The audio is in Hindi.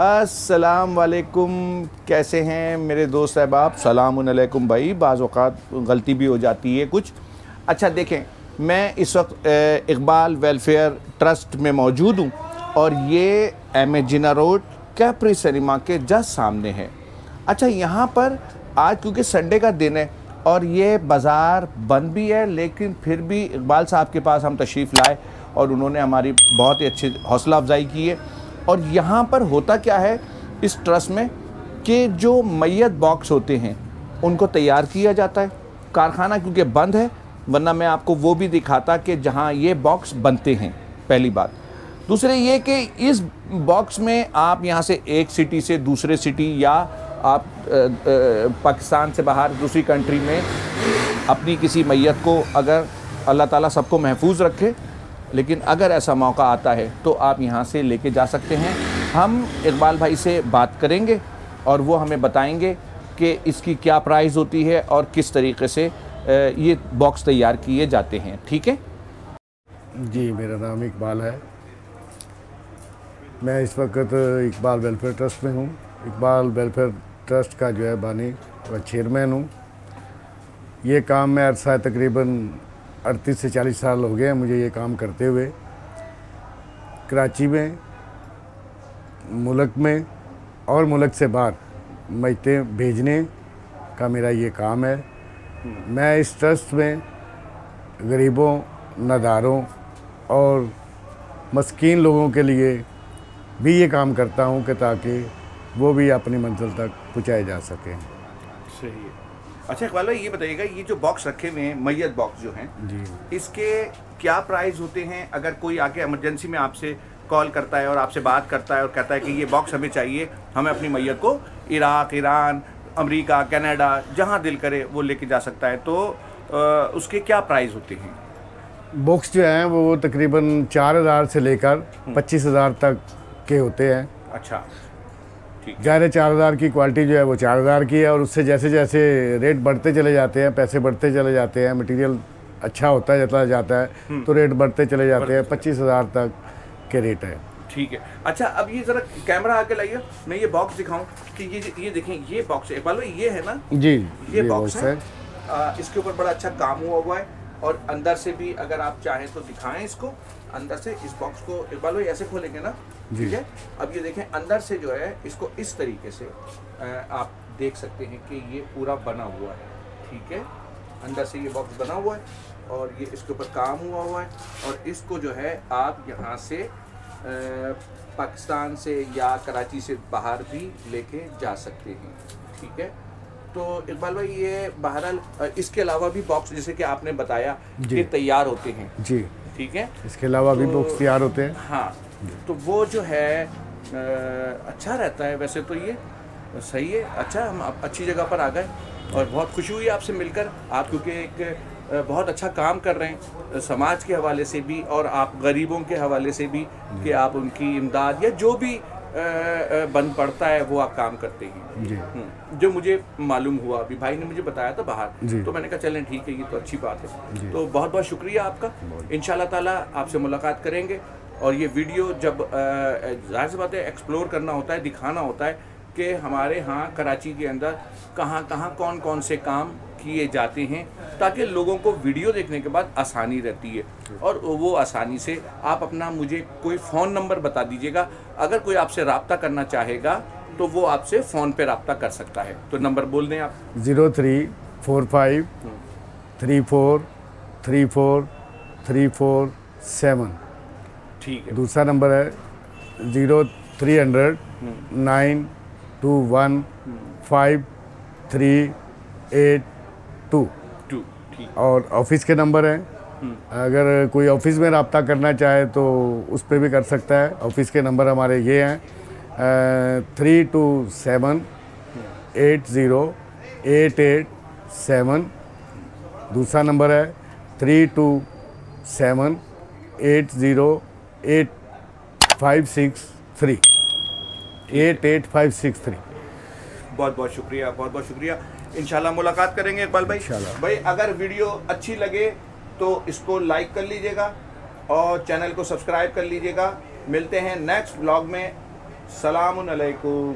अस्सलाम वालेकुम कैसे हैं मेरे दोस्त अहबाब सलाम अलैकुम भाई बाज़ अवक़ात गलती भी हो जाती है कुछ। अच्छा देखें, मैं इस वक्त इकबाल वेलफेयर ट्रस्ट में मौजूद हूँ और ये M A Jinnah road, Capri cinema के जस्ट सामने है। अच्छा यहाँ पर आज क्योंकि संडे का दिन है और ये बाज़ार बंद भी है, लेकिन फिर भी इकबाल साहब के पास हम तशरीफ़ लाए और उन्होंने हमारी बहुत ही अच्छी हौसला अफजाई की है। और यहाँ पर होता क्या है इस ट्रस्ट में कि जो मैत बॉक्स होते हैं, उनको तैयार किया जाता है। कारखाना क्योंकि बंद है, वरना मैं आपको वो भी दिखाता कि जहाँ ये बॉक्स बनते हैं, पहली बात। दूसरे ये कि इस बॉक्स में आप यहाँ से एक सिटी से दूसरे सिटी या आप पाकिस्तान से बाहर दूसरी कंट्री में अपनी किसी मैयत को अगर अल्लाह ताला सबको महफूज रखे लेकिन अगर ऐसा मौका आता है तो आप यहाँ से लेके जा सकते हैं। हम इकबाल भाई से बात करेंगे और वो हमें बताएँगे कि इसकी क्या प्राइस होती है और किस तरीके से ये बॉक्स तैयार किए जाते हैं। ठीक है? जी, मेरा नाम इकबाल है। मैं इस वक्त इकबाल वेलफेयर ट्रस्ट में हूँ। इकबाल वेलफेयर ट्रस्ट का जो है बानी व चेयरमैन हूँ। ये काम मैं अरसा तकरीबन अड़तीस से चालीस साल हो गए हैं मुझे ये काम करते हुए। कराची में, मुल्क में और मुल्क से बाहर मैतें भेजने का मेरा ये काम है। मैं इस ट्रस्ट में गरीबों, नदारों और मस्किन लोगों के लिए भी ये काम करता हूँ कि ताकि वो भी अपनी मंजिल तक पहुँचाए जा सकें। सही है। अच्छा इकबाल ये बताइएगा ये जो बॉक्स रखे हुए हैं मैयत बॉक्स जो हैं जी। इसके क्या प्राइस होते हैं? अगर कोई आके इमरजेंसी में आपसे कॉल करता है और आपसे बात करता है और कहता है कि ये बॉक्स हमें चाहिए हमें अपनी मैयत को इराक ईरान अमेरिका कनाडा जहाँ दिल करे वो लेके जा सकता है। तो आ, उसके क्या प्राइस होते हैं? बॉक्स जो हैं वो तकरीबन चार हज़ार से लेकर हम्म। पच्चीस हज़ार तक के होते हैं। अच्छा। ज़ाहिर चार हज़ार की क्वालिटी जो है वो चार हज़ार की है और उससे जैसे जैसे रेट बढ़ते चले जाते हैं पैसे बढ़ते चले जाते हैं मटेरियल अच्छा होता है चला जाता है हम्म। तो रेट बढ़ते चले जाते हैं पच्चीस हज़ार तक के रेट है। ठीक है। अच्छा अब ये जरा कैमरा आके लाइए मैं ये बॉक्स दिखाऊँ कि ये ये देखें ये बॉक्स भाई ये है ना? जी ये बॉक्स है। आ, इसके ऊपर बड़ा अच्छा काम हुआ हुआ है। और अंदर से भी अगर आप चाहें तो दिखाएँ इसको। अंदर से इस बॉक्स को इकबाल भाई ऐसे खोलेंगे ना ठीक है? अब ये देखें अंदर से जो है इसको इस तरीके से आप देख सकते हैं कि ये पूरा बना हुआ है ठीक है? अंदर से ये बॉक्स बना हुआ है और ये इसके ऊपर काम हुआ हुआ है और इसको जो है आप यहाँ से पाकिस्तान से या कराची से बाहर भी लेके जा सकते हैं ठीक है? तो इकबाल भाई ये बहरहाल इसके अलावा भी बॉक्स जैसे कि आपने बताया। कि तैयार होते हैं। जी। ठीक है? इसके अलावा तो, भी बॉक्स तैयार होते हैं। हाँ तो वो जो है अच्छा रहता है वैसे तो ये। सही है अच्छा हम अच्छी जगह पर आ गए और बहुत खुशी हुई आपसे मिलकर। आप क्योंकि एक बहुत अच्छा काम कर रहे हैं समाज के हवाले से भी और आप गरीबों के हवाले से भी कि आप उनकी इमदाद या जो भी बन पड़ता है वो आप काम करते हैं। हम्म, जो मुझे मालूम हुआ अभी भाई ने मुझे बताया था बाहर तो मैंने कहा चलें ठीक है ये तो अच्छी बात है। तो बहुत बहुत शुक्रिया आपका। इन ताला आपसे मुलाकात करेंगे और ये वीडियो जब ज़ाहिर सी बात है एक्सप्लोर करना होता है दिखाना होता है कि हमारे यहाँ कराची के अंदर कहाँ कहाँ कौन कौन से काम किए जाते हैं ताकि लोगों को वीडियो देखने के बाद आसानी रहती है। और वो आसानी से आप अपना मुझे कोई फ़ोन नंबर बता दीजिएगा। अगर कोई आपसे रबता करना चाहेगा तो वो आपसे फ़ोन पे रबता कर सकता है। तो नंबर बोल दें आप। Zero three four five three four three four three four seven. ठीक है। दूसरा नंबर है zero three hundred nine two one five three eight two two और ऑफ़िस के नंबर हैं। अगर कोई ऑफ़िस में रबता करना चाहे तो उस पर भी कर सकता है। ऑफ़िस के नंबर हमारे ये हैं। Three two seven eight zero eight eight seven दूसरा नंबर है। Three two seven eight zero eight five six three eight eight five six three. बहुत बहुत शुक्रिया बहुत बहुत शुक्रिया। इंशाल्लाह मुलाकात करेंगे इकबाल भाई। भाई अगर वीडियो अच्छी लगे तो इसको लाइक कर लीजिएगा और चैनल को सब्सक्राइब कर लीजिएगा। मिलते हैं नेक्स्ट ब्लॉग में। सलाम अलैकुम।